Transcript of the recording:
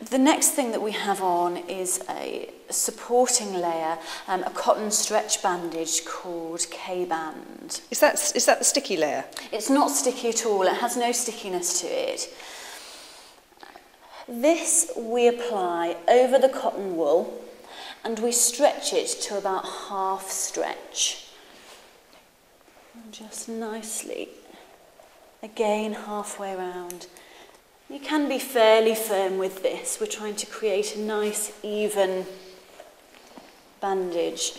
The next thing that we have on is a supporting layer, um, a cotton stretch bandage called K-Band. Is that, is that the sticky layer? It's not sticky at all, it has no stickiness to it. This we apply over the cotton wool and we stretch it to about half stretch. And just nicely, again halfway around. can be fairly firm with this. We're trying to create a nice, even bandage.